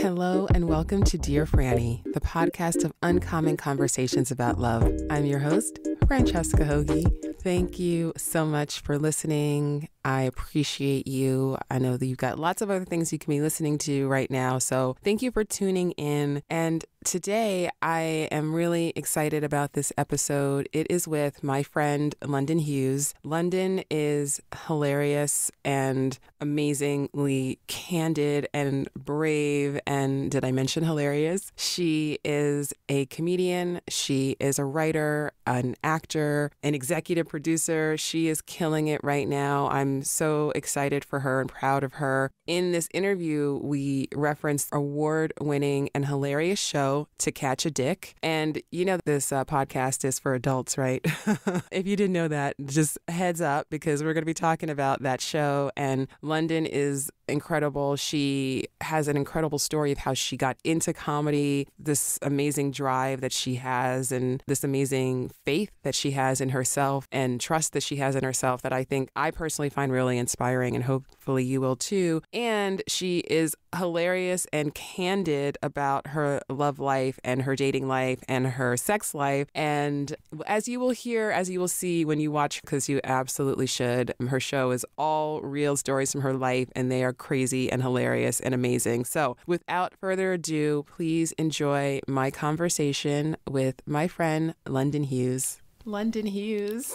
Hello, and welcome to Dear Franny, the podcast of uncommon conversations about love. I'm your host, Francesca Hogi. Thank you so much for listening. I appreciate you. I know that you've got lots of other things you can be listening to right now. So thank you for tuning in. And today I am really excited about this episode. It is with my friend London Hughes. London is hilarious and amazingly candid and brave. And did I mention hilarious? She is a comedian, she is a writer, an actor, an executive producer. She is killing it right now. I'm so excited for her and proud of her. In this interview, we referenced award winning and hilarious show To Catch a Dick. And you know, this uh, podcast is for adults, right? if you didn't know that, just heads up because we're going to be talking about that show. And London is incredible. She has an incredible story of how she got into comedy, this amazing drive that she has, and this amazing faith that she has in herself and trust that she has in herself that I think I personally find really inspiring, and hopefully you will too. And she is hilarious and candid about her love life and her dating life and her sex life. And as you will hear, as you will see when you watch, because you absolutely should, her show is all real stories from her life, and they are crazy and hilarious and amazing. So, without further ado, please enjoy my conversation with my friend London Hughes. London Hughes.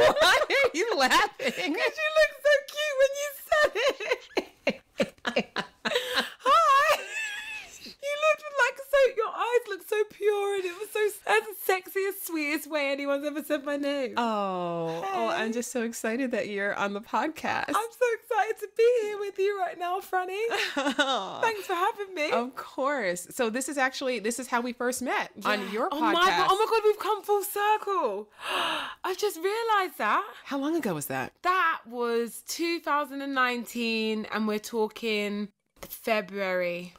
Why are you laughing? Because you look so cute when you said it. Hi. You looked like so. Your eyes look so pure, and it was so. That's the sexiest, sweetest way anyone's ever said my name. Oh, oh, I'm just so excited that you're on the podcast. I'm so excited to be here with you right now, Franny. Thanks for having me. Of course. So this is actually this is how we first met on your oh podcast. My God, oh my god, we've come full circle. I've just realised that. How long ago was that? That was 2019, and we're talking February.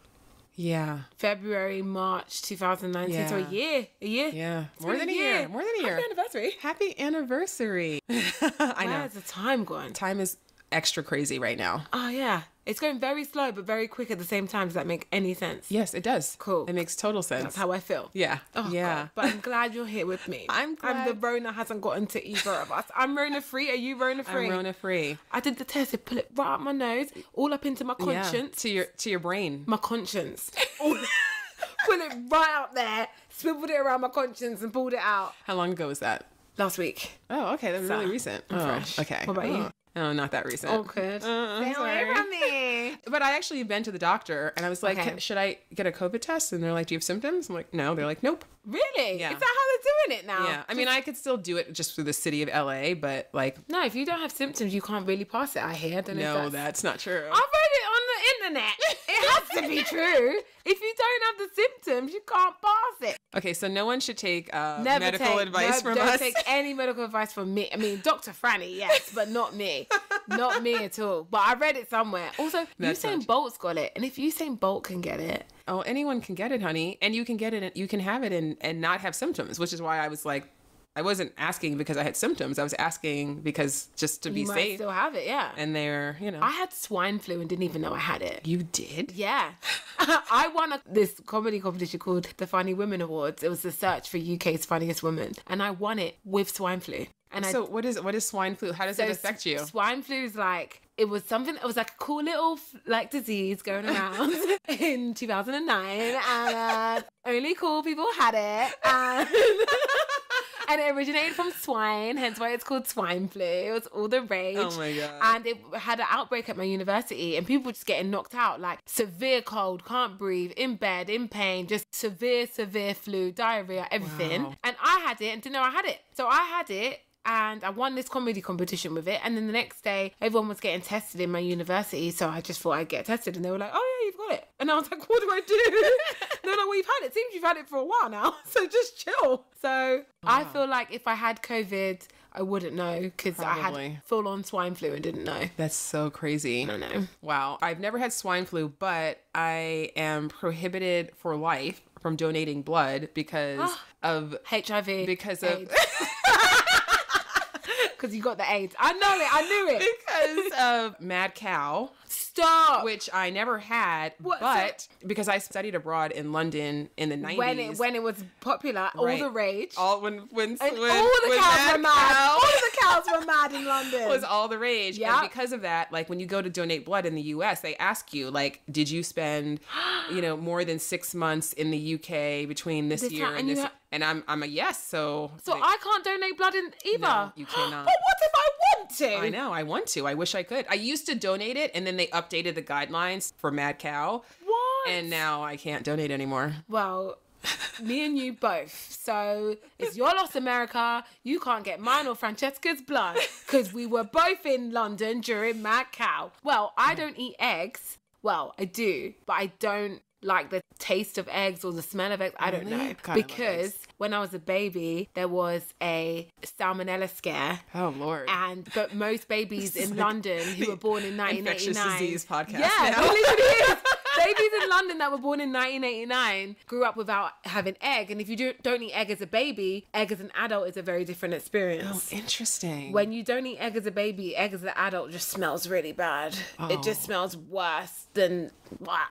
Yeah. February, March 2019. So Yeah. a year. A year. Yeah. It's More than a year. More than a year. Happy anniversary. Happy anniversary. I know. Where's the time gone? Time is extra crazy right now. Oh, yeah. It's going very slow, but very quick at the same time. Does that make any sense? Yes, it does. Cool. It makes total sense. That's how I feel. yeah. Oh, yeah. God. But I'm glad you're here with me. I'm I'm the Rona hasn't gotten to either of us. I'm Rona free. Are you Rona free? I'm Rona free. I did the test. It put it right up my nose, all up into my Yeah. conscience. To your to your brain. My conscience. All- Put it right up there, swiveled it around my conscience, and pulled it out How long ago was that? last week. Oh, okay. That was really recent. Oh, fresh. Okay. What about oh. you? Oh. Oh, not that recent. Awkward. Uh, Stay away from me. But I actually been to the doctor and I was like, Okay. should I get a COVID test? And they're like, do you have symptoms? I'm like, no. They're like, nope. Really? Yeah. Is that how they're doing it now? Yeah. I mean, I could still do it just through the city of LA, but like, No, if you don't have symptoms, you can't really pass it. I hear. I know. no, that's... that's not true. I read it on the internet. It has to be true. If you don't have the symptoms, you can't pass it. Okay, so no one should take uh, Never medical take, advice no, from don't us. take any medical advice from me. I mean, Dr. Franny, yes, but not me. not me at all. But I read it somewhere. Also, That's Usain Bolt's got it. And if Usain Bolt can get it, oh, anyone can get it, honey, and you can get it. You can have it and and not have symptoms, which is why I was like, I wasn't asking because I had symptoms. I was asking because just to be you might safe. still have it, yeah. and they're, you know, I had swine flu and didn't even know I had it. you did. Yeah. I won a, this comedy competition called the Funny Women Awards. It was the search for UK's funniest woman. And I won it with swine flu. And I So what is what is swine flu? How does so it affect you? Swine flu is like it was something. It was like a cool little like disease going around in 2009, and uh, only cool people had it. And, and it originated from swine, hence why it's called swine flu. It was all the rage. Oh my God. And it had an outbreak at my university, and people were just getting knocked out, like severe cold, can't breathe, in bed, in pain, just severe, severe flu, diarrhea, everything. Wow. And I had it and didn't know I had it. So I had it and I won this comedy competition with it. And then the next day, everyone was getting tested in my university. So I just thought I'd get tested. And they were like, oh, yeah, you've got it. And I was like, what do I do? they were like, well, you've had it. Seems you've had it for a while now. So just chill. So I feel like if I had COVID, I wouldn't know because I had full on swine flu and didn't know. That's so crazy. I don't know. Wow. I've never had swine flu, but I am prohibited for life from donating blood because of HIV. because of. because you got the AIDS. I know it. I knew it. because of Mad Cow, Stop. which I never had, What, so- but because I studied abroad in London in the 90s. when it when it was popular, all the rage. all when when, and when all the when cows were mad. Cow All the cows were mad in London. It was all the rage. Yeah. And because of that, like when you go to donate blood in the US, they ask you, like, did you spend, you know, more than six months in the UK between this, This year time- and this? ha- and I'm I'm a yes, so so like, I can't donate blood in either. No, you cannot. But what if I want to? I know. I want to. I wish I could. I used to donate it, and then they updated the guidelines for Mad Cow, What? and now I can't donate anymore. well, me and you both. So it's your loss, America. You can't get mine or Francesca's blood because we were both in London during Mad Cow. Well, I mm. don't eat eggs. Well, I do, but I don't like the taste of eggs or the smell of eggs. I don't Really? know I because when I was a baby, there was a salmonella scare. Oh Lord. And but most babies in like London who were born in 1989, infectious disease podcast yeah, it literally is. Babies in London that were born in 1989 grew up without having egg, and if you do, don't eat egg as a baby, egg as an adult is a very different experience. Oh, interesting. When you don't eat egg as a baby, egg as an adult just smells really bad. It oh. just smells worse than. Wow.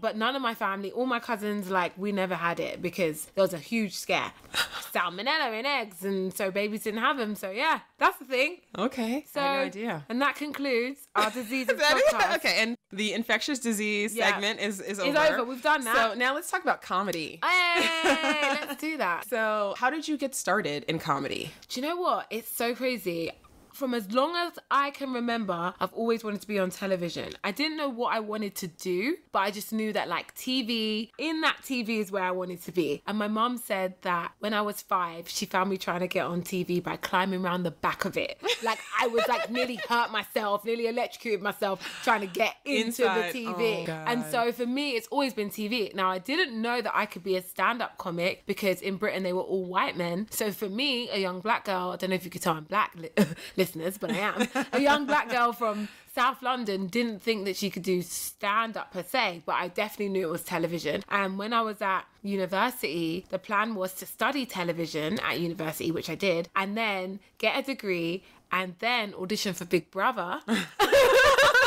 But none of my family, all my cousins, like we never had it because there was a huge scare, salmonella in eggs, and so babies didn't have them. So yeah, that's the thing. okay. So no idea. And that concludes our diseases Is that it? podcast. okay, and the infectious disease Yeah. segment is is over. It's over. We've done that. So now let's talk about comedy. Hey, let's do that. So, how did you get started in comedy? Do you know what? It's so crazy. From as long as I can remember, I've always wanted to be on television. I didn't know what I wanted to do, but I just knew that like TV, in that TV is where I wanted to be. And my mom said that when I was five, she found me trying to get on TV by climbing around the back of it. Like I was like nearly hurt myself, nearly electrocuted myself trying to get into Inside. the TV. Oh, and so for me, it's always been TV. Now, I didn't know that I could be a stand up comic because in Britain they were all white men. So for me, a young black girl, I don't know if you could tell I'm black, listeners, but I am, a young black girl from South London didn't think that she could do stand up per se, but I definitely knew it was television. And when I was at university, the plan was to study television at university, which I did, and then get a degree and then audition for Big Brother.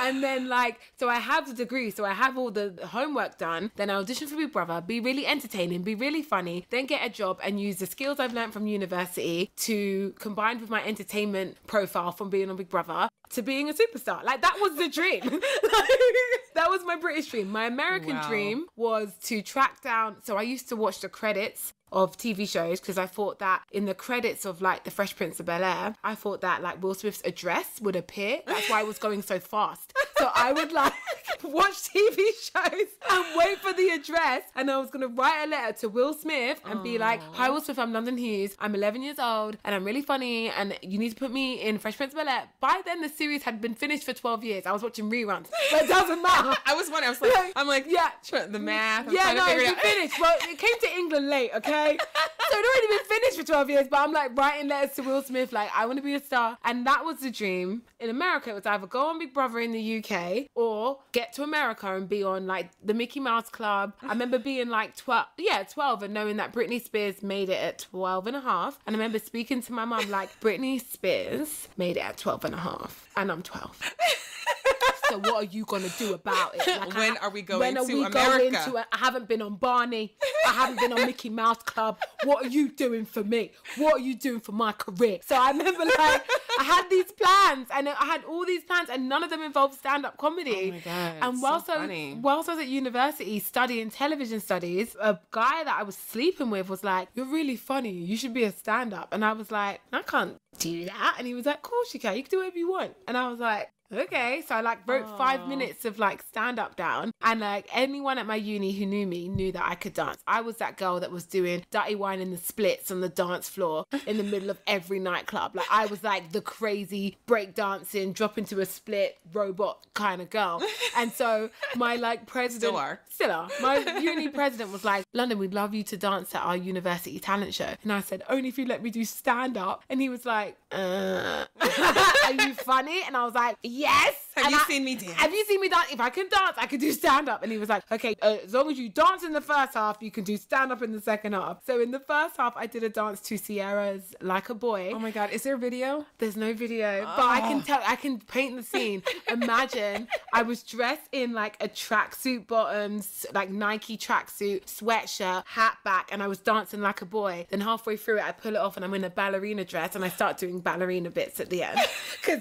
and then like so I have the degree, so I have all the homework done. Then I audition for Big Brother, be really entertaining, be really funny, then get a job and use the skills I've learned from university to combined with my entertainment profile from being on Big Brother to being a superstar. Like that was the dream. that was my British dream. My American Wow. dream was to track down. So I used to watch the credits of TV shows because I thought that in the credits of like The Fresh Prince of Bel Air, I thought that like Will Smith's address would appear. That's why I was going so fast. So I would like watch TV shows and wait for the address, and I was gonna write a letter to Will Smith and be like, "Hi, Will Smith, I'm London Hughes. I'm 11 years old, and I'm really funny, and you need to put me in Fresh Prince of Bel Air." By then, the series had been finished for 12 years. I was watching reruns, but it doesn't matter. I was one. I was like. I'm like, Yeah. the math. I'm Yeah, no, it's it been out. finished. Well, it came to England late, okay? So it already been finished for 12 years, but I'm like writing letters to Will Smith, like, I want to be a star. And that was the dream. In America, it was either go on Big Brother in the UK or get to America and be on like the Mickey Mouse Club. I remember being like 12, yeah, 12 and knowing that Britney Spears made it at 12 and a half. And I remember speaking to my mom, like, Britney Spears made it at 12 and a half, and I'm 12. So what are you gonna do about it? Like, When I- are we going when are to we America? Going to a, I haven't been on Barney. I haven't been on Mickey Mouse Club. What are you doing for me? What are you doing for my career? So I remember like I had these plans and I had all these plans and none of them involved stand-up comedy. Oh my God, And whilst so I funny. whilst I was at university studying television studies, a guy that I was sleeping with was like, "You're really funny. You should be a stand-up." And I was like, "I can't do that." And he was like, "Of course you can. You can do whatever you want." And I was like. Okay, so I like wrote five minutes of like stand up down, and like anyone at my uni who knew me knew that I could dance. I was that girl that was doing dirty wine in the splits on the dance floor in the middle of every nightclub. Like I was like the crazy break dancing, drop into a split robot kind of girl. And so my like president Still are. Still are. My uni president was like, London, we'd love you to dance at our university talent show. And I said, only if you let me do stand up. And he was like, uh, are you funny? And I was like, yes. Have And you I- seen me dance? Have you seen me dance? If I can dance, I can do stand up. And he was like, okay, uh, as long as you dance in the first half, you can do stand up in the second half. So in the first half, I did a dance to Ciara's Like a Boy. Oh my god, is there a video? There's no video, but I Oh. can tell, I can paint the scene. Imagine I was dressed in like a tracksuit bottoms, like Nike tracksuit, sweatshirt, hat back, and I was dancing like a boy. Then halfway through it, I pull it off and I'm in a ballerina dress and I start doing ballerina bits at the end. Cause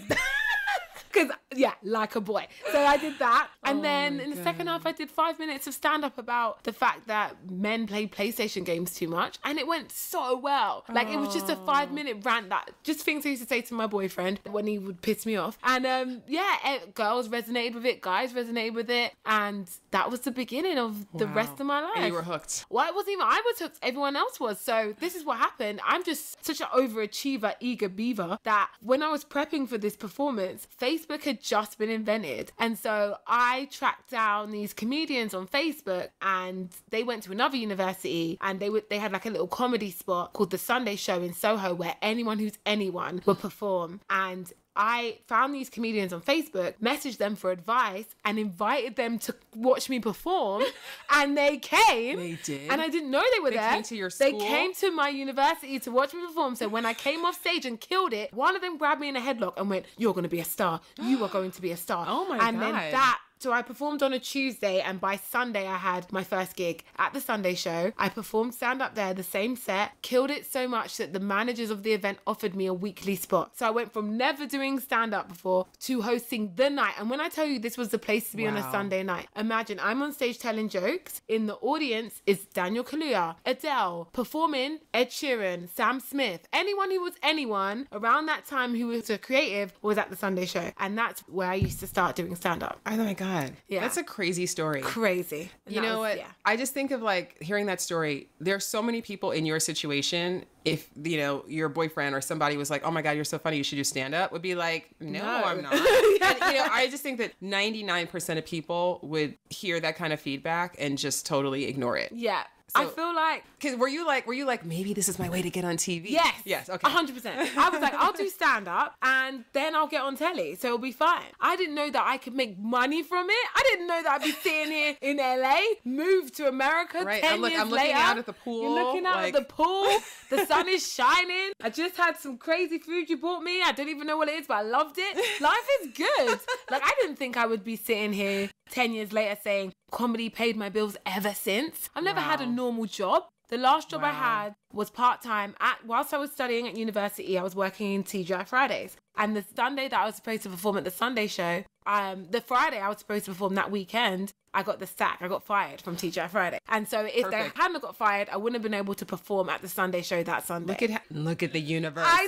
Because, yeah, like a boy. So I did that. And Oh then in the second half, I did five minutes of stand up about the fact that men play PlayStation games too much. And it went so well. Like, it was just a five minute rant that just things I used to say to my boyfriend when he would piss me off. And um, yeah, eh, girls resonated with it, guys resonated with it. And that was the beginning of the Wow. rest of my life. And you were hooked. Well, it wasn't even I was hooked, everyone else was. So this is what happened. I'm just such an overachiever, eager beaver that when I was prepping for this performance, Facebook had just been invented. And so I tracked down these comedians on Facebook and they went to another university and they would they had like a little comedy spot called the Sunday Show in Soho where anyone who's anyone would perform. And I found these comedians on Facebook, messaged them for advice, and invited them to watch me perform. and they came. They did? And I didn't know they were They there. came to your school. They came to my university to watch me perform. So when I came off stage and killed it, one of them grabbed me in a headlock and went, You're going to be a star. You are going to be a star. Oh my and then that so I performed on a Tuesday, and by Sunday I had my first gig at the Sunday show. I performed stand up there, the same set, killed it so much that the managers of the event offered me a weekly spot. So I went from never doing stand up before to hosting the night. And when I tell you this was the place to be on a Sunday night, imagine I'm on stage telling jokes. In the audience is Daniel Kaluuya, Adele, performing Ed Sheeran, Sam Smith, anyone who was anyone around that time who was a creative was at the Sunday show. And that's where I used to start doing stand up. Oh my god. Yeah. That's a crazy story. Crazy. And You know was- what? Yeah. I just think of like hearing that story. There's so many people in your situation. If you know your boyfriend or somebody was like, "Oh my god, you're so funny, you should do stand up," would be like, "No, No. I'm not." And you know, I just think that 99% of people would hear that kind of feedback and just totally ignore it. Yeah. I feel like Cause were you like, were you like, maybe this is my way to get on TV? Yes. Yes. Okay. hundred percent. I was like, I'll do stand up and then I'll get on telly, so it'll be fine. I didn't know that I could make money from it. I didn't know that I'd be sitting here in LA, move to America. Right, 10 I'm look- years I'm looking later, out at the pool, You're looking out like- at the pool. The sun is shining. I just had some crazy food you bought me. I don't even know what it is, but I loved it. Life is good. Like I didn't think I would be sitting here ten years later saying comedy paid my bills ever since. I've never had a normal job. The last job I had was part time. At whilst I was studying at university, I was working in TGI Fridays. And the Sunday that I was supposed to perform at the Sunday show, um, the Friday I was supposed to perform that weekend, I got the sack. I got fired from TGI Friday. And so if Perfect. they hadn't got fired, I wouldn't have been able to perform at the Sunday show that Sunday. Look at ha- look at the universe. I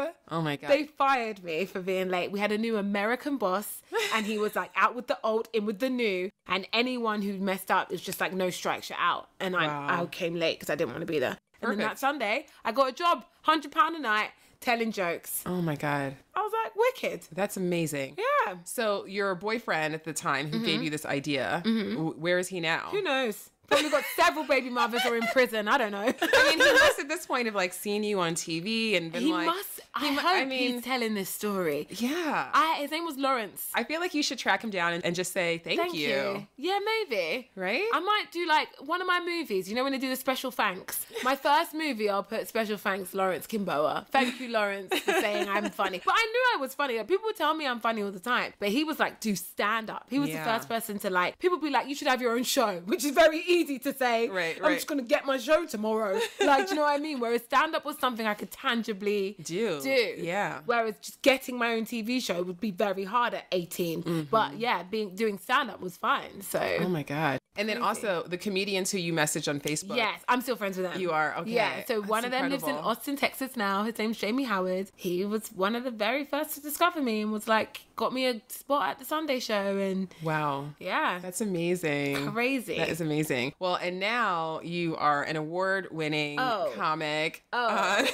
know. Oh my god. They fired me for being late. We had a new American boss, and he was like out with the old, in with the new. And anyone who messed up is just like no strikes, you're out. And I, Wow. I came late because I didn't want to be there. And then that Sunday, I got a job, hundred pound a night, telling jokes. oh my god. I was like, wicked. That's amazing. Yeah. So your boyfriend at the time who gave you this idea, w- where is he now? Mm-hmm. Who knows? Probably got several baby mothers or in prison. I don't know. I mean, he must at this point have like seen you on TV and been he like, must. I mu- hope I mean- he's telling this story. yeah. I, his name was Lawrence. I feel like you should track him down and, and just say thank, Thank you. you. Yeah, maybe. Right? I might do like one of my movies. You know when they do the special thanks. My first movie, I'll put special thanks Lawrence Kimboa. Thank you, Lawrence, for saying I'm funny. But I knew I was funny. Like, people would tell me I'm funny all the time. But he was like, do stand up. He was Yeah. the first person to like. People be like, you should have your own show, which is very easy to say. Right, I'm just gonna get my show tomorrow. like, do you know what I mean? Whereas stand up was something I could tangibly Do. do. Yeah. Whereas just getting my own TV show would be very hard at 18. Mm-hmm. But yeah, being doing stand up was fine. So Oh my god. And then also the comedians who you messaged on Facebook. yes, I'm still friends with them. You are? Okay. Yeah. So That's one of them lives in. Austin, Texas now. His name's Jamie Howard. He was one of the very first to discover me and was like got me a spot at the Sunday show and Wow. yeah. That's amazing. Crazy. That is amazing. Well, and now you are an award-winning Oh. comic. Oh. Uh,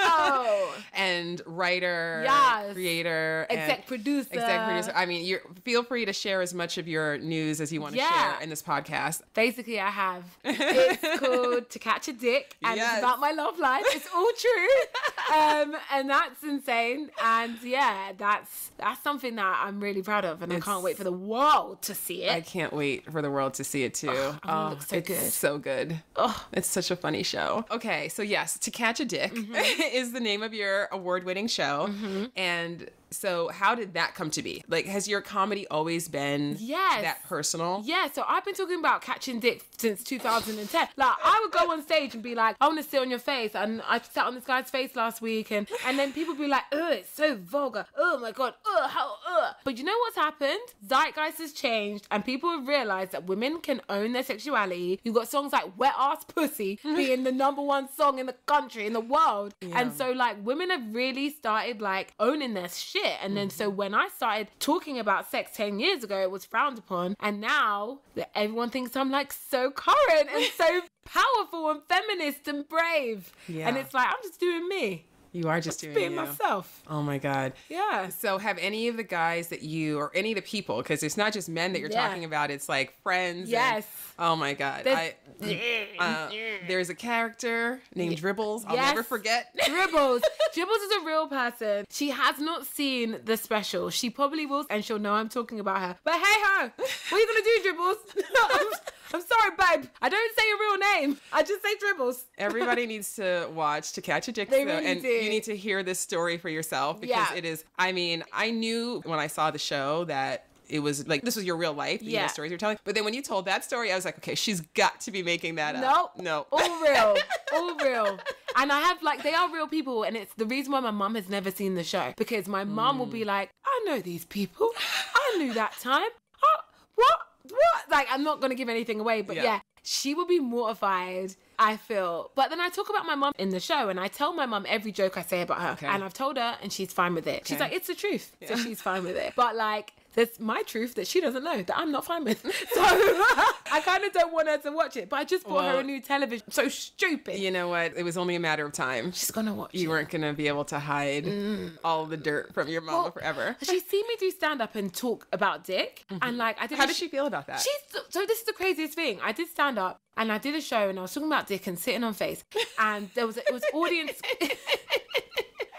oh. and writer, Yes. creator, Exec producer. Exec producer. I mean, you feel free to share as much of your news as you want to Yeah. share in this podcast. Basically, I have. It's called To Catch a Dick, and Yes. it's about my love life. It's all true, um, and that's insane. And yeah, that's that's something that I'm really proud of, and I can't wait for the world to see it. I can't wait for the world to see it too. I mean, it looks so it's good. so good. Oh, It's such a funny show. Okay, so yes, To Catch a Dick mm-hmm. is the name of your award winning show. Mm-hmm. And so, how did that come to be? Like, has your comedy always been Yes. that personal? Yeah, so I've been talking about catching dick since 2010. Like I would go on stage and be like, I want to sit on your face, and I sat on this guy's face last week, and and then people be like, oh, it's so vulgar. Oh my god, oh how. But you know what's happened? Zeitgeist has changed, and people have realized that women can own their sexuality. You've got songs like "Wet Ass Pussy" being the number one song in the country in the world, and so like women have really started like owning their shit. And then so mm-hmm. when I started talking about sex ten years ago, it was frowned upon, and now that everyone thinks I'm like so current and so powerful and feminist and brave. Yeah. And it's like I'm just doing me, You are just doing being you. myself. Oh my God. Yeah. So, have any of the guys that you, or any of the people, because it's not just men that you're Yeah. talking about, it's like friends. and- Yes. oh my God. There's- I, uh, there's a character named Dribbles. I'll Yes. never forget. Dribbles. Dribbles is a real person. She has not seen the special. She probably will, and she'll know I'm talking about her. But hey ho, what are you gonna do, Dribbles? I'm, sorry, babe. I don't say your real name. I just say Dribbles. Everybody needs to watch To Catch a Dick, though, really and do. you need to hear this story for yourself because Yeah. it is. I mean, I knew when I saw the show that it was like this was your real life, you know, Yeah. stories you're telling. But then when you told that story, I was like, okay, she's got to be making that up. No, no, All real. All real. And I have like they are real people and it's the reason why my mum has never seen the show. Because my mum will mm. be like, I know these people. I knew that time. Oh, what? What? Like I'm not gonna give anything away, but Yeah. yeah. she will be mortified. I feel, but then I talk about my mum in the show, and I tell my mum every joke I say about her, Okay. and I've told her, and she's fine with it. She's like, "It's the truth," so she's fine with it. But like, there's my truth that she doesn't know that I'm not fine with. So I kind of don't want her to watch it. But I just bought her a new television. So stupid. you know what? It was only a matter of time. She's gonna watch You it. weren't gonna be able to hide mm. all the dirt from your mama Well, forever. She's seen me do stand up and talk about dick, mm-hmm. and like I did. How a did sh- she feel about that? She's so this is the craziest thing. I did stand up and I did a show and I was talking about dick and sitting on face, and there was it was audience.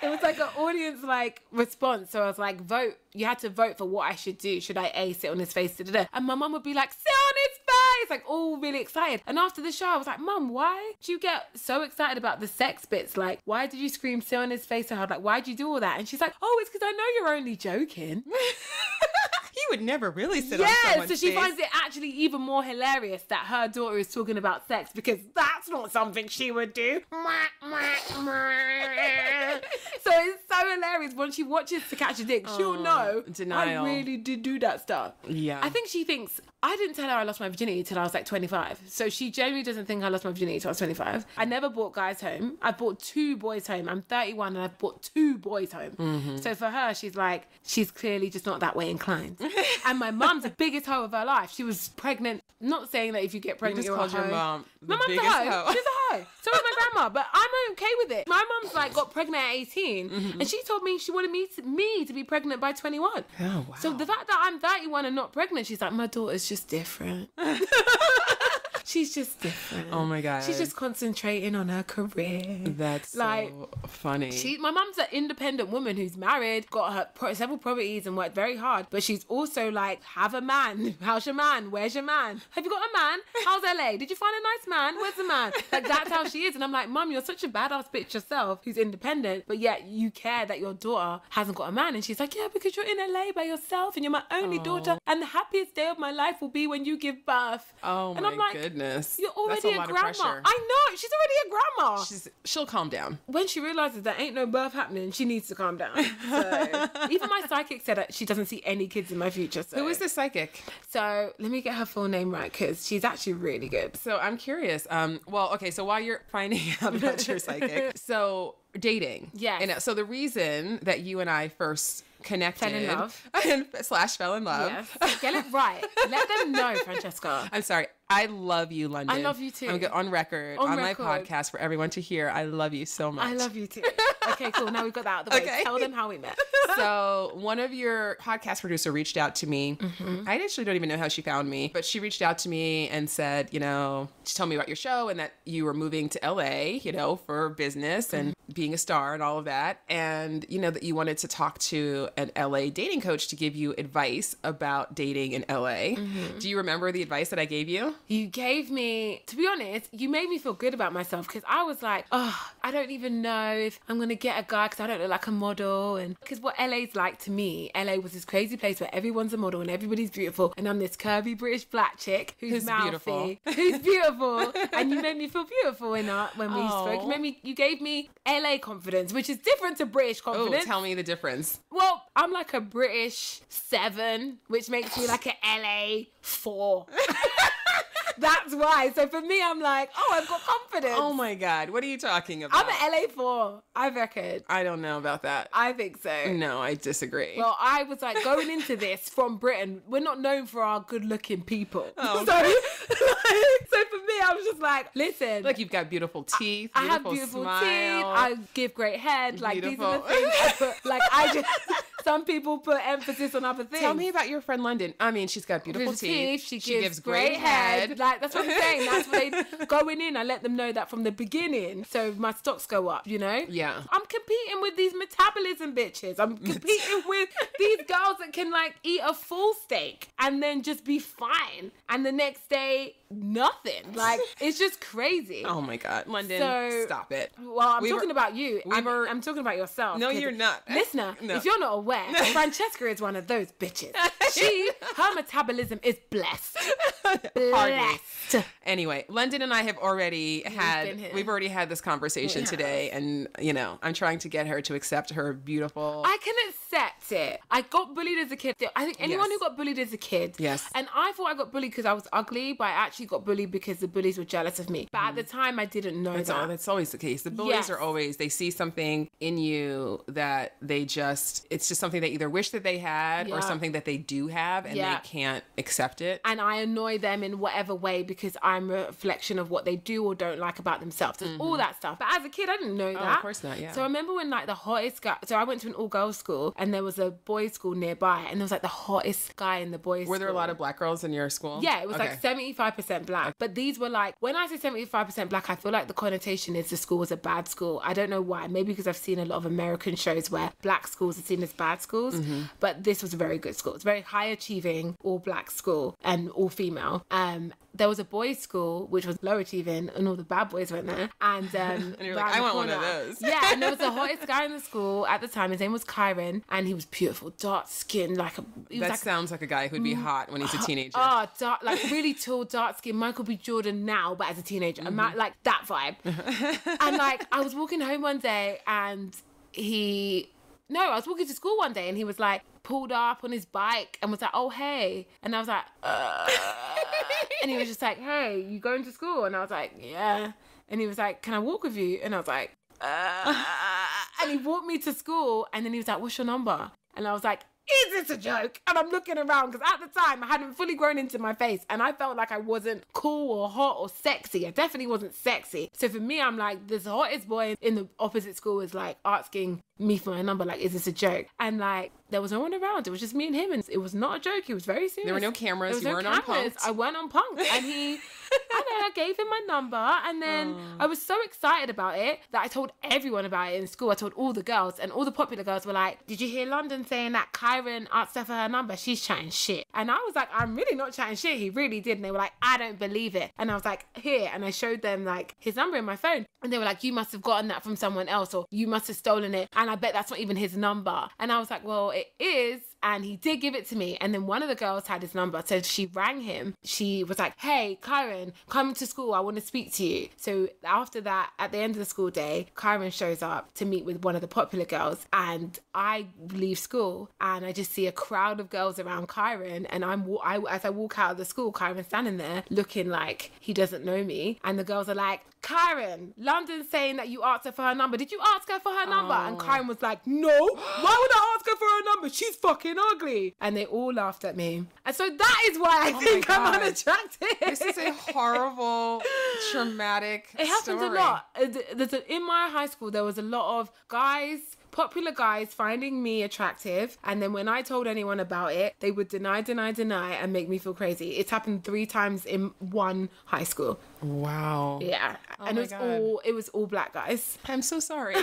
It was like an audience like response. So I was like, vote. You had to vote for what I should do. Should I a sit on his face? Da-da-da. And my mum would be like, sit on his face, like all really excited. And after the show, I was like, mum, why do you get so excited about the sex bits? Like, why did you scream sit on his face so hard? Like, why did you do all that? And she's like, oh, it's because I know you're only joking. he would never really sit on Yeah, so she face. finds it actually even more hilarious that her daughter is talking about sex because that's not something she would do. so it's so hilarious when she watches To Catch a Dick, she'll oh, know denial. I really did do that stuff. Yeah. I think she thinks I didn't tell her I lost my virginity till I was like 25. So she genuinely doesn't think I lost my virginity till I was 25. I never brought guys home. I brought two boys home. I'm 31 and I've brought two boys home. Mm-hmm. So for her, she's like, she's clearly just not that way inclined. and my mum's the biggest hoe of her life. She was pregnant. Not saying that if you get pregnant, you're called a your hoe. mom My the mum's a biggest hoe. hoe. She's a hoe. So is my grandma, but I'm okay with it. My mum's like got pregnant at 18, Mm-hmm. and she told me she wanted me to, me to be pregnant by 21. Oh, wow. So the fact that I'm 31 and not pregnant, she's like, my daughter's just different. she's just different. Oh my God. She's just concentrating on her career. That's like, so funny. She, my mum's an independent woman who's married, got her pro- several properties, and worked very hard. But she's also like, have a man. How's your man? Where's your man? Have you got a man? How's LA? Did you find a nice man? Where's the man? Like that's how she is. And I'm like, mum, you're such a badass bitch yourself, who's independent, but yet you care that your daughter hasn't got a man. And she's like, yeah, because you're in LA by yourself, and you're my only daughter, and the happiest day of my life will be when you give birth. oh and my I'm like, goodness. You're That's already a, of grandma. I know. She's already a grandma She's, she'll calm down. when she realizes there ain't no birth happening, she needs to calm down. So even my psychic said that she doesn't see any kids in my future. So Who is this psychic? So let me get her full name right because she's actually really good. So I'm curious. Um, well, okay. So while you're finding out about your psychic, so dating. Yeah. And uh, so the reason that you and I first connected fell in love. and slash fell in love. Yes, get it right. Let them know, Francesca. I'm sorry. I love you, London. I love you too. I'm good on record On on record. my podcast for everyone to hear. I love you so much. I love you too. Okay, cool. Now we've got that out of the way. Okay. Tell them how we met. so one of your podcast producer reached out to me. Mm-hmm. I actually don't even know how she found me, but she reached out to me and said, you know, she told me about your show and that you were moving to LA, you know, for business and Mm-hmm. being a star and all of that. And, you know, that you wanted to talk to an LA dating coach to give you advice about dating in LA. Mm-hmm. Do you remember the advice that I gave you? You gave me, to be honest, you made me feel good about myself because I was like, oh, I don't even know if I'm going to get a guy because I don't look like a model. And because what LA's like to me, LA was this crazy place where everyone's a model and everybody's beautiful. And I'm this curvy British black chick who's, Who's mouthy, beautiful. who's beautiful. and you made me feel beautiful in our, when we spoke. You made me, you gave me LA confidence, which is different to British Oh, confidence. tell me the difference. Well, I'm like a British seven, which makes me like a LA four. That's why. So for me, I'm like, oh, I've got confidence. Oh my God. What are you talking about? I'm an LA four. I reckon. I don't know about that. I think so. No, I disagree. Well, I was like going into this from Britain. We're not known for our good-looking people. Oh, so, so for me, I was just like, listen. Like you've got beautiful teeth, I beautiful, have beautiful smile. teeth. I give great head. Like these are the things I put. Like I just. Some people put emphasis on other things. Tell me about your friend London. I mean, she's got beautiful Beautiful teeth. teeth. She, gives, great head. Like that's what I'm saying. That's what they going in. I let them know that from the beginning, so my stocks go up. You know. Yeah. I'm competing with these metabolism bitches. I'm competing with these girls that can like eat a full steak and then just be fine, and the next day nothing. Like it's just crazy. oh my God, London, So- stop it. Well, I'm We talking were- about you. we I'm, were- I'm talking about yourself. No, you're not. Listener, No. if you're not aware, Francesca is one of those bitches. She, her metabolism is blessed. Blessed. Anyway, London and I have already had we've already had this conversation have. today, and you know, I'm trying to get her to accept her beautiful. I can accept it. I got bullied as a kid. I think anyone Yes. who got bullied as a kid. Yes. And I thought I got bullied because I was ugly, but I actually got bullied because the bullies were jealous of me. But at the time, I didn't know That's, that. all, that's always the case. The bullies Yes. are always, they see something in you that they just, it's just something they either wish that they had or something that they do have and Yeah. they can't accept it. and I annoy them in whatever way because I'm a reflection of what they do or don't like about themselves. There's all that stuff. But as a kid, I didn't know that. Mm-hmm. Oh, course not, yeah. So I remember when like the hottest guy. So I went to an all girls school and there was a boys' school nearby, and there was like the hottest guy in the boys. School. Were there a lot of black girls in your school? Yeah, it was Okay. like seventy five percent black. But these were like when I say seventy five percent black, I feel like the connotation is the school was a bad school. I don't know why. Maybe because I've seen a lot of American shows where black schools are seen as bad schools. Mm-hmm. But this was a very good school. It's very high achieving, all black school and all female. Um there was a boys' school which was low achieving, and all the bad boys went there. And um, And you're like, "I want one of those. Yeah, and there was the hottest guy in the school at the time. His name was Kyron, and he was beautiful, dark skin, like a. He was That like sounds like a guy who'd be Mm. hot when he's a teenager. Oh, dark, like really tall, dark skin, Michael B. Jordan now, but as a teenager, Mm-hmm. Like that vibe. and like, I was walking home one day, and he, no, I was walking to school one day, and he was like pulled up on his bike and was like, "Oh hey," and I was like, uh. and he was just like, "Hey, you going to school?" And I was like, "Yeah," and he was like, "Can I walk with you?" And I was like, uh. and he walked me to school, and then he was like, "What's your number?" And I was like, is this a joke? And I'm looking around because at the time I hadn't fully grown into my face and I felt like I wasn't cool or hot or sexy. I definitely wasn't sexy. So for me, I'm like, this hottest boy in the opposite school was like asking me for my number, like, is this a joke? And like, there was no one around. It was just me and him, and it was not a joke. He was very serious. There were no cameras. There was You no weren't on cameras. Punk'd. I weren't on punk, and he. and then I gave him my number, and then I was so excited about it that I told everyone about it in school. I told all the girls, and all the popular girls were like, "Did you hear London saying that Kyron asked her for her number? She's chatting shit." And I was like, "I'm really not chatting shit." He really did, and they were like, "I don't believe it." And I was like, "Here," and I showed them like his number in my phone, and they were like, "You must have gotten that from someone else, or you must have stolen it." And I bet that's not even his number. And I was like, "Well, it is." And he did give it to me. And then one of the girls had his number. So she rang him. She was like, Hey, Kyron, come to school. I want to speak to you. So after that, at the end of the school day, Kyron shows up to meet with one of the popular girls. And I leave school and I just see a crowd of girls around Kyron. And I'm, I, as I walk out of the school, Kyron's standing there looking like he doesn't know me. And the girls are like, Kyron, London saying that you asked her for her number. Did you ask her for her number? And Oh. Kyron was like, no. Why would I ask her for her number? But she's fucking ugly. And they all laughed at me. And so that is why I Oh think I'm unattractive. This is a horrible, traumatic. It happens story. a lot. Th- There's a, in my high school, there was a lot of guys, popular guys, finding me attractive, and then when I told anyone about it, they would deny, deny, deny, and make me feel crazy. It's happened three times in one high school. Wow. Yeah, oh and it was God. all it was all black guys. I'm so sorry. I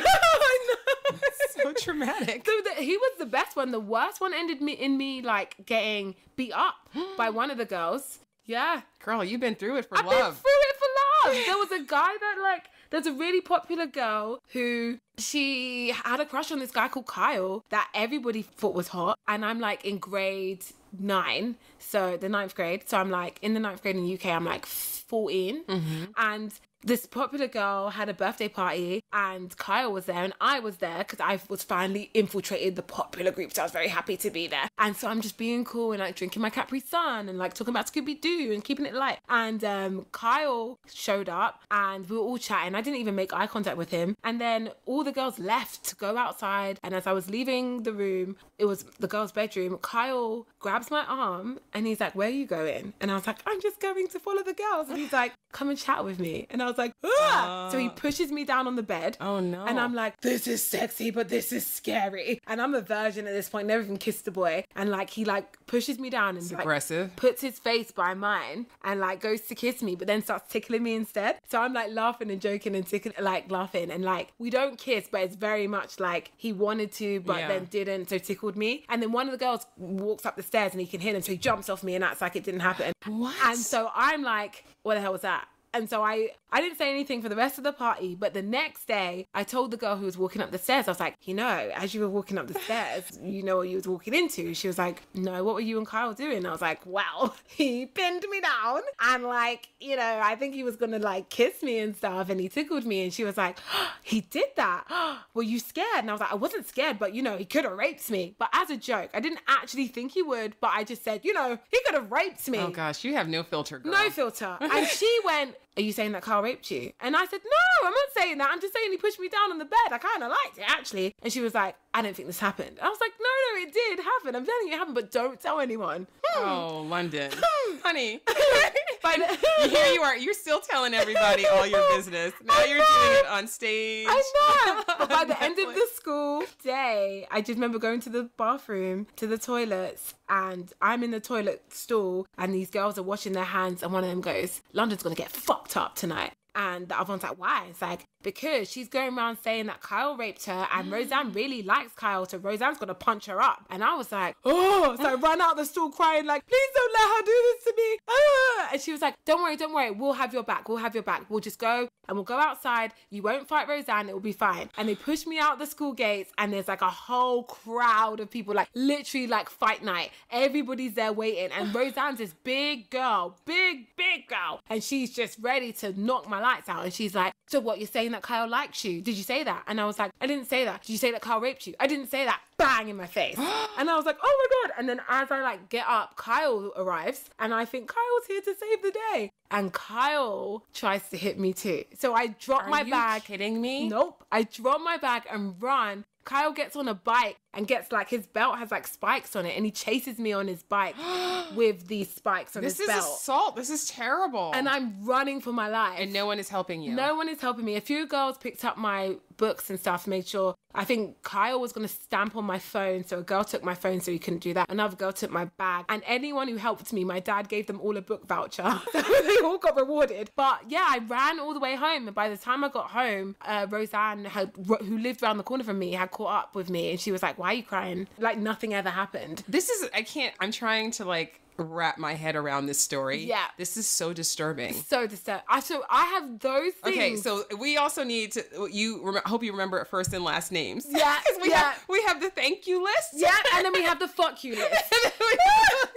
know. so traumatic. So the, he was the best one. The worst one ended me in me like getting beat up by one of the girls. Yeah, Girl, you've been through it for I've been through it for love. There was a guy that like there's a really popular girl who she had a crush on this guy called Kyle that everybody thought was hot. And I'm like in grade nine, so the ninth grade. So I'm like in the ninth grade in the UK, I'm like 14. Mm-hmm. And this popular girl had a birthday party and Kyle was there and I was there because I was finally infiltrated the popular group. So I was very happy to be there. And so I'm just being cool and like drinking my Capri Sun and like talking about Scooby Doo and keeping it light. And um, Kyle showed up and we were all chatting. I didn't even make eye contact with him. And then all the girls left to go outside. And as I was leaving the room, it was the girl's bedroom. Kyle grabs my arm and he's like, Where are you going? And I was like, I'm just going to follow the girls. And he's like, Come and chat with me. And I was like, ah! So he pushes me down on the bed. Oh, no. And I'm like, This is sexy, but this is scary. And I'm a virgin at this point, never even kissed a boy. And like, he like pushes me down and like, aggressive. puts his face by mine and like goes to kiss me, but then starts tickling me instead. So I'm like laughing and joking and tickling, like laughing and like we don't kiss, but it's very much like he wanted to, but Yeah. then didn't, so tickled me. And then one of the girls walks up the stairs and he can hear them, so he jumps off me and acts like it didn't happen. What? And so I'm like, what the hell was that? And so I, I didn't say anything for the rest of the party. But the next day, I told the girl who was walking up the stairs, I was like, you know, as you were walking up the stairs, you know what you was walking into. She was like, no, what were you and Kyle doing? I was like, well, he pinned me down and like, you know, I think he was gonna like kiss me and stuff, and he tickled me. And she was like, he did that. were you scared? And I was like, I wasn't scared, but you know, he could have raped me. But as a joke, I didn't actually think he would, but I just said, you know, he could have raped me. Oh gosh, you have no filter, girl. No filter. And she went, Are you saying that Carl raped you? And I said, No, I'm not saying that. I'm just saying he pushed me down on the bed. I kind of liked it, actually. And she was like, I don't think this happened. I was like, No, no, it did happen. I'm telling you it happened, but don't tell anyone. Oh, hmm. London, hmm. honey. By the- Here you are. You're still telling everybody all your business. Now you're doing it on stage. I know. But by the end of the school day, I just remember going to the bathroom, to the toilets, and I'm in the toilet stall, and these girls are washing their hands, and one of them goes, London's gonna get fucked up tonight. And the other one's like, why? It's like, because she's going around saying that Kyle raped her and Roseanne really likes Kyle, so Roseanne's gonna punch her up. And I was like, oh, so I ran out of the stall crying, like, please don't let her do this to me. Ah. And she was like, don't worry, don't worry, we'll have your back, we'll have your back. We'll just go and we'll go outside. You won't fight Roseanne, it will be fine. And they pushed me out the school gates, and there's like a whole crowd of people, like literally like fight night. Everybody's there waiting, and Roseanne's this big girl, big, big girl, and she's just ready to knock my lights out. And she's like, So what, you're saying that Kyle likes you? Did you say that? And I was like, I didn't say that. Did you say that Kyle raped you? I didn't say that. Bang in my face. and I was like, Oh my God. And then as I like get up, Kyle arrives, and I think Kyle's here to save the day. And Kyle tries to hit me too. So I drop Are my you bag. kidding me? Nope. I drop my bag and run. Kyle gets on a bike and gets like his belt has like spikes on it, and he chases me on his bike with these spikes on This his belt. This is assault. This is terrible. and I'm running for my life. and no one is helping you. No one is helping me. A few girls picked up my books and stuff, made sure. I think Kyle was going to stamp on my phone. So a girl took my phone, so he couldn't do that. Another girl took my bag. And anyone who helped me, my dad gave them all a book voucher. they all got rewarded. But yeah, I ran all the way home. And by the time I got home, uh, Roseanne, had, who lived around the corner from me, had caught up with me. And she was like, Why are you crying? Like nothing ever happened. This is I can't I'm trying to like wrap my head around this story. Yeah. This is so disturbing. So disturbed. I, so I have those things. Okay, so we also need to you rem- hope you remember first and last names. Yeah, we yeah. have we have the thank you list. Yeah, and then we have the fuck you list.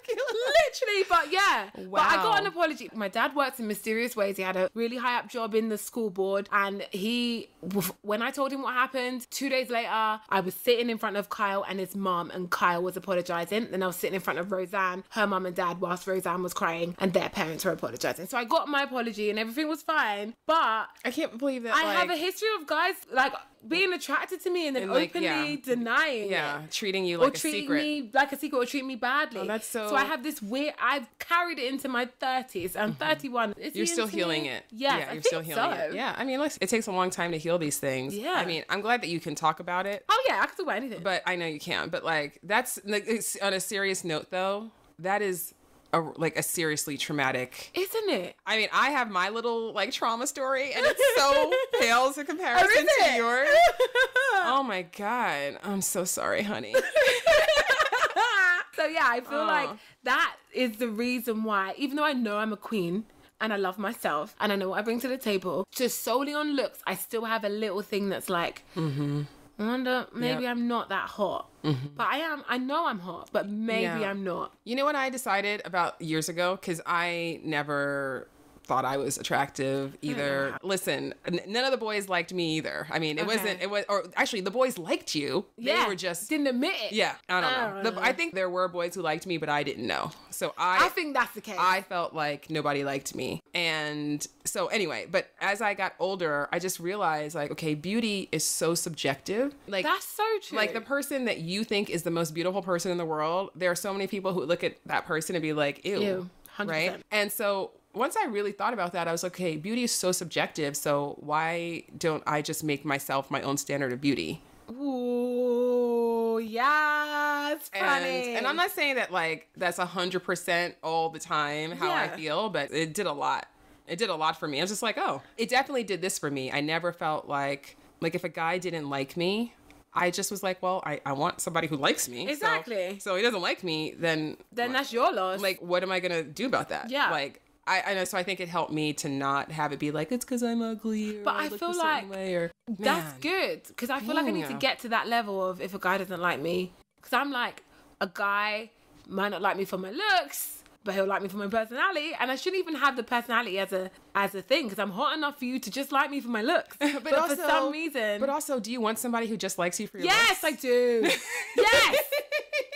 literally, but yeah. Wow. But I got an apology. My dad works in mysterious ways. He had a really high up job in the school board, and he, when I told him what happened, two days later, I was sitting in front of Kyle and his mom and Kyle was apologizing. Then I was sitting in front of Roseanne, her mum and dad, whilst Roseanne was crying, and their parents were apologizing. So I got my apology, and everything was fine. But I can't believe that. I have a history of guys like being attracted to me and then And, like, openly yeah. denying yeah, it. treating you Or like a treating secret. me like a secret or treat me badly. Oh, that's so- So I have this weird. I've carried it into my thirties. I'm 31. Is Mm-hmm. You're still healing me? it. Yes, yeah, I you're still healing so. it. Yeah, I mean, listen, it takes a long time to heal these things. Yeah. I mean, I'm glad that you can talk about it, Oh yeah, I can talk about anything. but I know you can't. But like, that's like, on a serious note, though. That is a like a seriously traumatic. isn't it? I mean, I have my little like trauma story, and it's so pales oh, in comparison to yours. oh my god, I'm so sorry, honey. so yeah, I feel Oh. like that is the reason why, even though I know I'm a queen and I love myself and I know what I bring to the table, just solely on looks, I still have a little thing that's like, mm-hmm. I wonder, maybe Yep. I'm not that hot. Mm-hmm. But I am, I know I'm hot, but maybe Yeah. I'm not. You know what I decided about years ago? Because I never thought I was attractive either. Listen, n- none of the boys liked me either. I mean, it Okay. wasn't, it was, or actually, the boys liked you. Yeah. They were just, didn't admit it. yeah, I don't I know. don't The-. I think there were boys who liked me, but I didn't know. So I, I think that's the case. I felt like nobody liked me. And so, anyway, but as I got older, I just realized like, okay, beauty is so subjective. Like, that's so true. like the person that you think is the most beautiful person in the world, there are so many people who look at that person and be like, ew. Ew, 100%. Right? And so once I really thought about that, I was like, okay, beauty is so subjective. So why don't I just make myself my own standard of beauty? Ooh, yes, And, funny. and I'm not saying that like that's a hundred percent all the time how I feel, but it did a lot. It did a lot for me. I was just like, oh, it definitely did this for me. I never felt like like if a guy didn't like me, I just was like, well, I, I want somebody who likes me. Exactly. So, he doesn't like me, then Then that's your loss. like what am I gonna do about that? Yeah. Like I, I know so I think it helped me to not have it be like it's because I'm ugly or But I, I feel like or That's good because I feel like I need to get to that level of if a guy doesn't like me, because I'm like a guy might not like me for my looks, but he'll like me for my personality, and I shouldn't even have the personality as a as a thing because I'm hot enough for you to just like me for my looks. but, for some reason, But also, do you want somebody who just likes you for your looks? yes, I do. yes,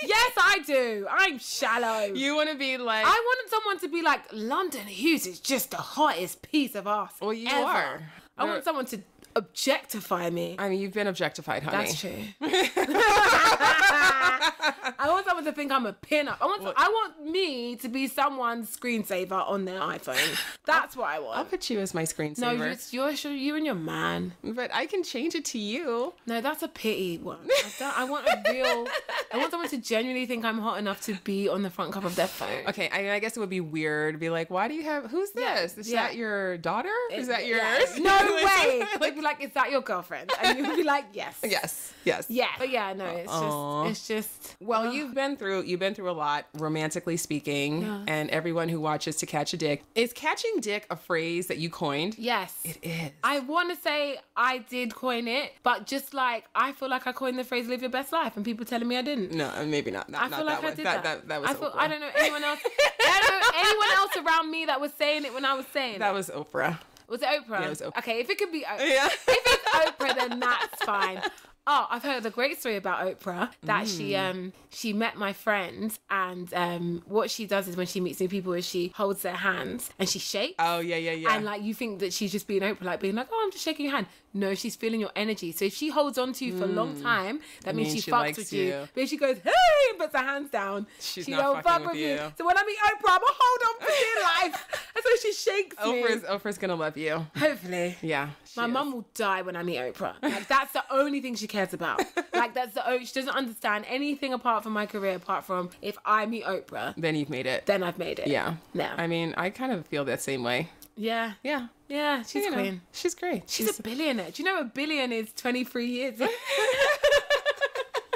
yes, I do. I'm shallow. You want to be like I wanted someone to be like London Hughes is just the hottest piece of ass. Well, you ever." are. I You're- want someone to objectify me. I mean, you've been objectified, honey. That's true. I want someone to think I'm a pin-up. I want I want me to be someone's screensaver on their iPhone. That's what I want. I'll put you as my screensaver. No, it's your show. you and your man. but I can change it to you. No, that's a pity one. I, I want a real. I want someone to genuinely think I'm hot enough to be on the front cover of their phone. Okay, I, I guess it would be weird to be like, why do you have? Who's Yeah, this? Is yeah. that your daughter? Is that yours? Yeah. No way. They'd be like, "Is that your girlfriend?" And you'd be like, "Yes." yes, yes. Yeah. But yeah, no, it's just, it's just. Well, you've been through you've been through a lot, romantically speaking, Yeah. and everyone who watches To Catch a Dick is catching dick a phrase that you coined. Yes. It is. I want to say I did coin it, but just like I feel like I coined the phrase "live your best life," and people telling me I didn't. no, uh, maybe not. Not, I not feel like that I one. did that, that. that. That was. I feel I don't know anyone else. I don't know anyone else around me that was saying it when I was saying That it. was Oprah. Was it Oprah? Yeah, it was Oprah. Okay, if it could be Oprah. Yeah. if it's Oprah, then that's fine. Oh, I've heard a great story about Oprah that she Mm. um she met my friend and um what she does is when she meets new people is she holds their hands and she shakes. Oh yeah, yeah, yeah. And like you think that she's just being Oprah, like being like, "Oh, I'm just shaking your hand." No, she's feeling your energy. So if she holds on to you for a long hmm. time, that means, means she, she fucks with you. you. But if she goes, "Hey," and puts her hands down, She's she not don't fucking fuck with you. you. So when I meet Oprah, I'm gonna hold on for dear life. And so she shakes me. Oprah's Oprah's gonna love you. Hopefully. Yeah. My mum will die when I meet Oprah. Like that's the only thing she cares about. Like that's the only she doesn't understand anything apart from my career. Apart from if I meet Oprah, Then you've made it. then I've made it. yeah. No. I mean, I kind of feel that same way. Yeah. Yeah. Yeah. She's You know, queen. She's great. She's, a billionaire. Do you know a billion is 23 years?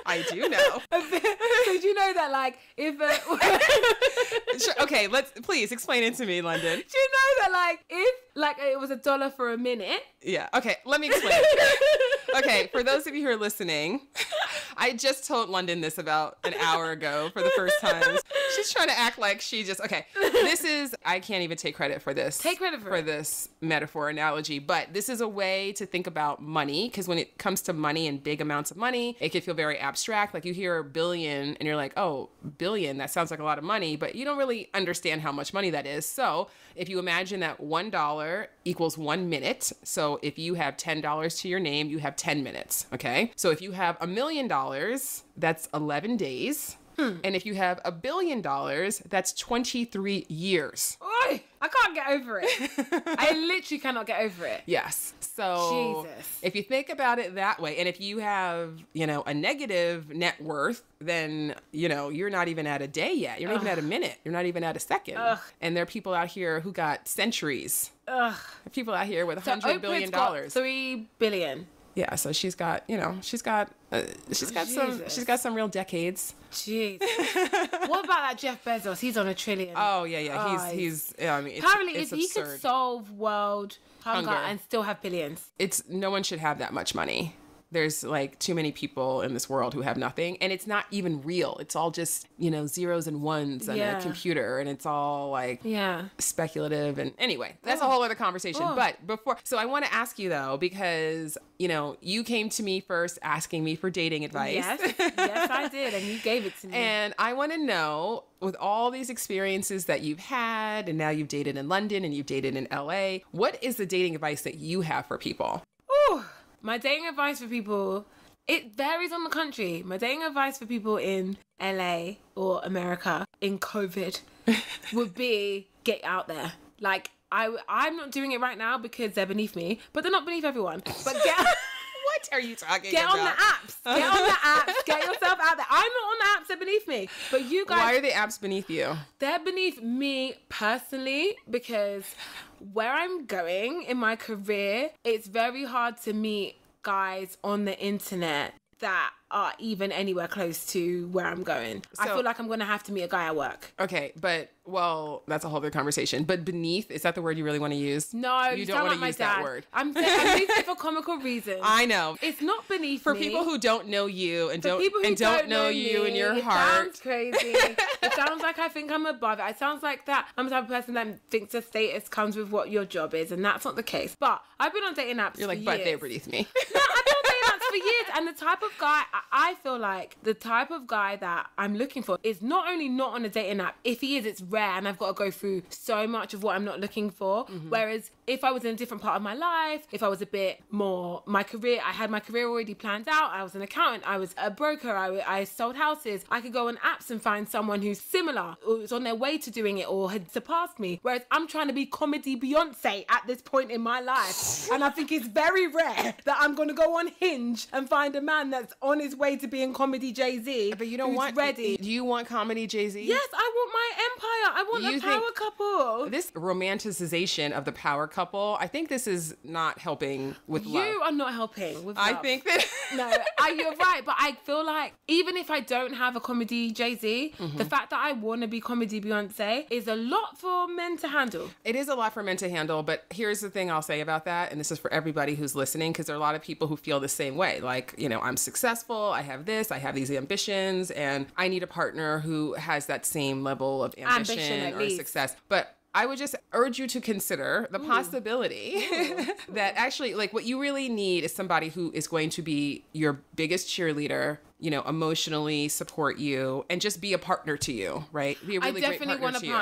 I do know. Did you know that like if uh, Sure, okay, let's please explain it to me, London. do you know that like if like it was a dollar for a minute? Yeah. Okay, let me explain. okay, for those of you who are listening, I just told London this about an hour ago for the first time. She's trying to act like she just okay. This is I can't even take credit for this. Take credit for for this metaphor analogy, but this is a way to think about money because when it comes to money and big amounts of money, it can feel very abstract. Like you hear a billion and you're like, "Oh, billion, that sounds like a lot of money," but you don't really understand how much money that is. So, if you imagine that 1 dollar equals 1 minute, so if you have $10 to your name, you have 10 minutes, okay? So if you have a million dollars, that's 11 days. Hmm. And if you have a billion dollars, that's 23 years. Oi, I can't get over it. I literally cannot get over it. Yes. So Jesus. if you think about it that way, and if you have, you know, a negative net worth, then, you know, you're not even at a day yet. You're not even at a minute. You're not even at a second. And there are people out here who got centuries. Ugh. People out here with So hundred billion Oprah's got dollars. Three billion. Yeah, so she's got, you know, she's got, uh, she's got some, she's got some real decades. Jeez. what about that Jeff Bezos? He's on a trillion. Oh yeah, yeah. Oh, He's, he's. Yeah, I mean, it's, Apparently, it's if he absurd. could solve world hunger, Hunger. and still have billions. it's no one should have that much money. There's like too many people in this world who have nothing, and it's not even real. It's all just you know zeros and ones on Yeah. a computer, and it's all like Yeah. speculative. And anyway, that's a oh. whole other conversation. Oh. But before, so I want to ask you though, because you know you came to me first asking me for dating advice. Yes. yes, I did, and you gave it to me. And I want to know, with all these experiences that you've had, and now you've dated in London and you've dated in LA, what is the dating advice that you have for people? My dating advice for people, it varies on the country. My dating advice for people in LA or America in COVID would be get out there. Like I, I'm not doing it right now because they're beneath me, but they're not beneath everyone. But get. What are you talking Get about? on the apps. Get on the apps. Get yourself out there. I'm not on the apps. They're beneath me. But you guys, Why are the apps beneath you? they're beneath me personally because where I'm going in my career, it's very hard to meet guys on the internet that are even anywhere close to where I'm going. I feel like I'm going to have to meet a guy at work. Okay, but well, that's a whole other conversation. But beneath, is that the word you really want to use? No, you you don't want like to my use dad. that word. I'm, I'm using it for comical reasons. I know. it's not beneath For me. people who don't know you and For don't people who and don't, know, you me, in your it heart, sounds crazy. it sounds like I think I'm above it. It sounds like that I'm the type of person that thinks the status comes with what your job is, and that's not the case. But I've been on dating apps. you're like, but years. they're beneath me. No, I've been on dating apps for years, and the type of guy I, feel like the type of guy that I'm looking for is not only not on a dating app. If he is, it's rare, and I've got to go through so much of what I'm not looking for. Mm-hmm. Whereas if I was in a different part of my life, if I was a bit more my career, I had my career already planned out. I was an accountant, I was a broker, I, I sold houses. I could go on apps and find someone who's similar, or was on their way to doing it, or had surpassed me. Whereas I'm trying to be comedy Beyonce at this point in my life, and I think it's very rare that I'm going to go on Hinge and find a man that's on his way to being comedy Jay Z. but you don't want ready. Do you want comedy Jay Z? Yes, I want my empire. I want You a power couple. This romanticization of the power couple, I think this is not helping with You love. are not helping with I love. think that no, I, you're right, but I feel like even if I don't have a comedy Jay Z, Mm-hmm. the fact that I want to be comedy Beyonce is a lot for men to handle. It is a lot for men to handle, but here's the thing I'll say about that, and this is for everybody who's listening, because there are a lot of people who feel the same way. Like, you know, I'm successful, I have this, I have these ambitions, and I need a partner who has that same level of ambition, Ambition, or least. success. But I would just urge you to consider the possibility that actually, like, what you really need is somebody who is going to be your biggest cheerleader, you know, emotionally support you and just be a partner to you, right? Be a I really great definitely want a to you.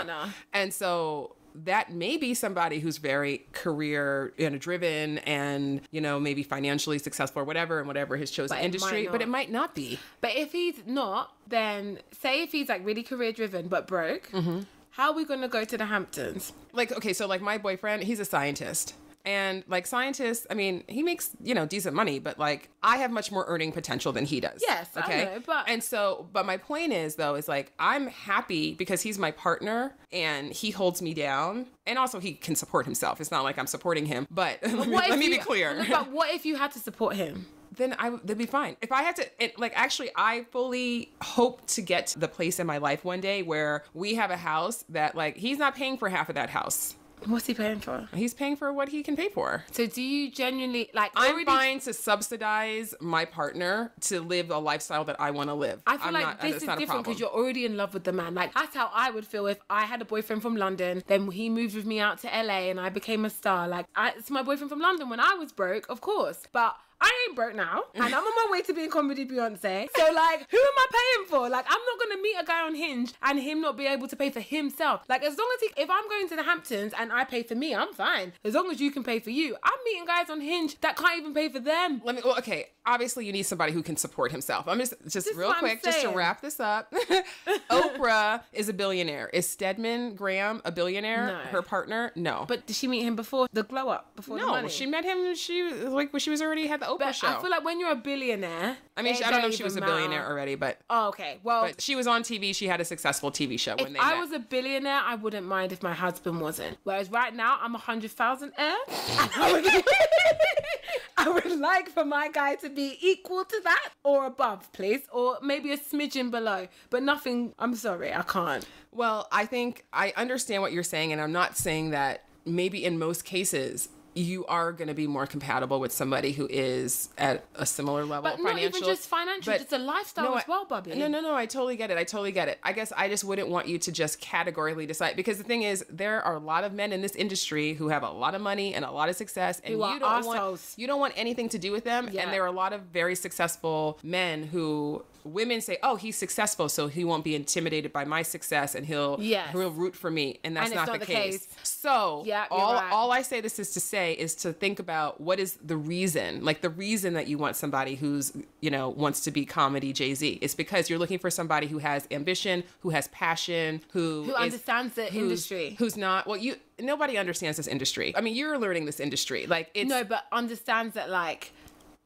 And so that may be somebody who's very career you know, driven and you know maybe financially successful or whatever and whatever his chosen But industry but it might not be But if he's not, then say if he's like really career driven but broke, Mm-hmm. how are we gonna go to the Hamptons? like okay so like my boyfriend he's a scientist and like scientists i mean he makes you know decent money but like i have much more earning potential than he does Yes, I know, but- and so but my point is though is like i'm happy because he's my partner and he holds me down and also he can support himself it's not like i'm supporting him but let me, let me be clear But what if you had to support him? then I they'd be fine. If I had to, it, like, actually, I fully hope to get to the place in my life one day where we have a house that, like, he's not paying for half of that house. What's he paying for? He's paying for what he can pay for. So do you genuinely like? I'm already- fine to subsidize my partner to live a lifestyle that I want to live. I feel I'm like not- this is different because you're already in love with the man. Like that's how I would feel if I had a boyfriend from London, then he moved with me out to LA, and I became a star. Like I, it's my boyfriend from London when I was broke, of course, but. I ain't broke now, and I'm on my way to being comedy Beyonce. So, like, who am I paying for? Like, I'm not gonna meet a guy on Hinge and him not be able to pay for himself. Like, as long as he, if I'm going to the Hamptons and I pay for me, I'm fine. As long as you can pay for you. I'm meeting guys on Hinge that can't even pay for them. Let me. Well, okay. Obviously, you need somebody who can support himself. I'm just, just is real quick, just to wrap this up. Oprah is a billionaire. Is Stedman Graham a billionaire? No. Her partner? No. But did she meet him before the glow up? Before the no, she met him. She was like when she was already had the Oprah But show. I feel like when you're a billionaire, I mean, I don't know if she was a billionaire matter. already, but Oh, okay. Well, but she was on TV. She had a successful TV show when if they I met. was a billionaire, I wouldn't mind if my husband wasn't. Whereas right now, I'm a hundred thousand heir. I would, I would like for my guy to be equal to that or above, please, or maybe a smidgen below, but nothing. I'm sorry, I can't. Well, I think I understand what you're saying, and I'm not saying that maybe in most cases you are going to be more compatible with somebody who is at a similar level But not even just financial, but- just a lifestyle No, as well, Bobby. No, no, no. I totally get it. I totally get it. I guess I just wouldn't want you to just categorically decide because the thing is, there are a lot of men in this industry who have a lot of money and a lot of success, and Who you don't want arseholes. you don't want anything to do with them. Yeah. And there are a lot of very successful men who women say, "Oh, he's successful, so he won't be intimidated by my success, and he'll Yes. he'll root for me." And that's And not, not the, the case. case. So Yeah, all right. all I say this is to say is to think about what is the reason, like the reason that you want somebody who's you know wants to be comedy Jay Z. It's because you're looking for somebody who has ambition, who has passion, who Who is- understands the industry. who's not. Well, you nobody understands this industry. I mean, you're learning this industry. Like it's No, but understands that like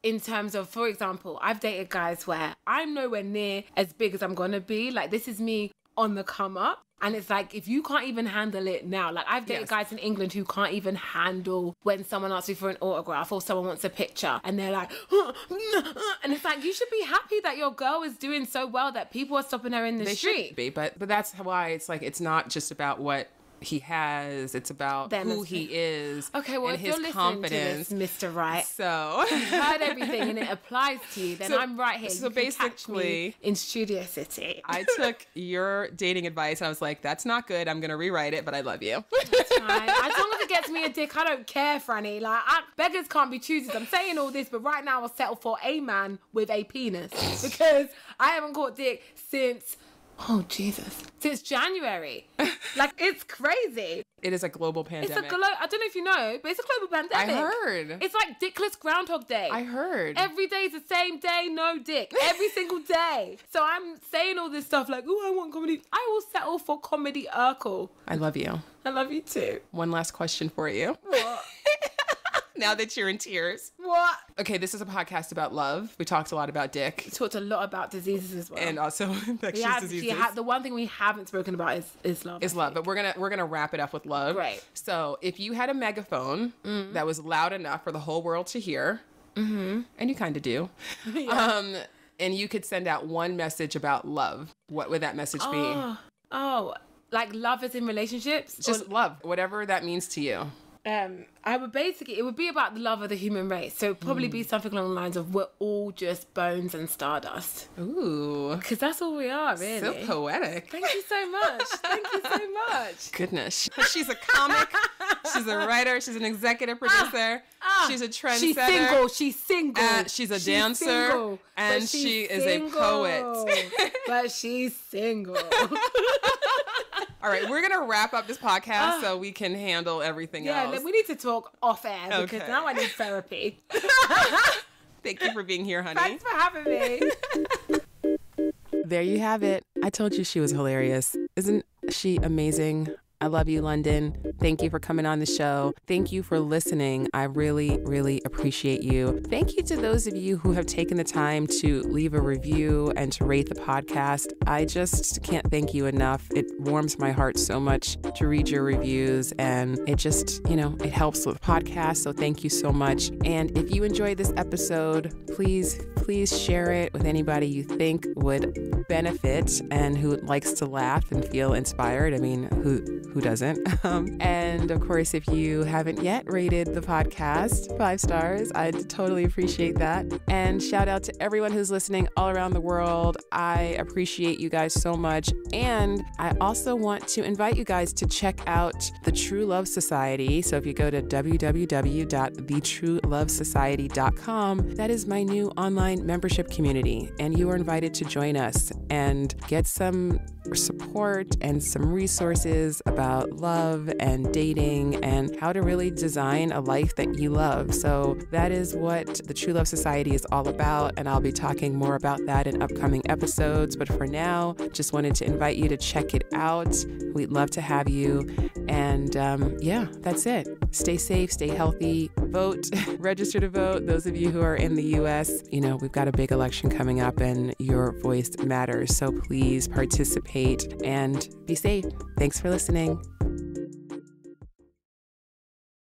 in terms of for example, I've dated guys where I'm nowhere near as big as I'm gonna be. Like this is me on the come up. And it's like if you can't even handle it now, like I've dated Yes. guys in England who can't even handle when someone asks me for an autograph or someone wants a picture, and they're like, and it's like you should be happy that your girl is doing so well that people are stopping her in the they street. should be, but but that's why it's like it's not just about what he has. It's about Them who he is. Okay, well and if his you're listening confidence. to this, Mr. Right, So heard everything and it applies to you, then So- I'm right here. so you basically- in Studio City. I took your dating advice. And I was like, that's not good. I'm gonna rewrite it, but I love you. Fine. As long as it gets me a dick, I don't care, Franny. Like, I, beggars can't be choosers. I'm saying all this, but right now I'll settle for a man with a penis because I haven't caught dick since. Oh Jesus! Since January, like it's crazy. it is a global pandemic. It's a glo- I don't know if you know, but it's a global pandemic. I heard. It's like dickless Groundhog Day. I heard. Every day is the same day, no dick. Every single day. So I'm saying all this stuff like, oh, I want comedy. I will settle for comedy Urkel. I love you. I love you too. One last question for you. What? Now that you're in tears. what? Okay, this is a podcast about love. We talked a lot about dick We talked a lot about diseases as well. and also infectious diseases. had, the one thing we haven't spoken about is, is love. is I love, think. but we're gonna we're gonna wrap it up with love. Right. So if you had a megaphone Mm. that was loud enough for the whole world to hear, and you kind of do, um, and you could send out one message about love, what would that message Oh, oh, like love is in relationships? be? Just love, whatever that means to you. Um, I would basically, it would be about the love of the human race. So probably Mm. be something along the lines of we're all just bones and stardust. Ooh, Because that's all we are, really. so poetic. Thank you so much. Thank you so much. Goodness, she's a comic, she's a writer, she's an executive producer, she's a trendsetter. She's single. She's single. Uh, she's a dancer, single, and she is a poet. but she's single. All right, we're gonna wrap up this podcast so we can handle everything yeah, else. Look, we need to talk off air because now I need therapy. Thank you for being here, honey. Thanks for having me. There you have it. I told you she was hilarious. Isn't she amazing? I love you, London. Thank you for coming on the show. Thank you for listening. I really, really appreciate you. Thank you to those of you who have taken the time to leave a review and to rate the podcast. I just can't thank you enough. It warms my heart so much to read your reviews, and it just, you know, it helps with podcasts. So thank you so much. And if you enjoyed this episode, please, please share it with anybody you think would benefit and who likes to laugh and feel inspired. I mean, who who doesn't? Um, and of course, if you haven't yet rated the podcast five stars, I'd totally appreciate that. And shout out to everyone who's listening all around the world. I appreciate you guys so much. And I also want to invite you guys to check out the True Love Society. So if you go to www.thetruelovesociety.com, that is my new online membership community. And you are invited to join us and get some support and some resources about love and dating and how to really design a life that you love. So, that is what the True Love Society is all about. And I'll be talking more about that in upcoming episodes. But for now, just wanted to invite you to check it out. We'd love to have you. And um, yeah, that's it. Stay safe, stay healthy, vote, register to vote. Those of you who are in the US, you know, we've got a big election coming up and your voice matters. So please participate and be safe. Thanks for listening. Bye.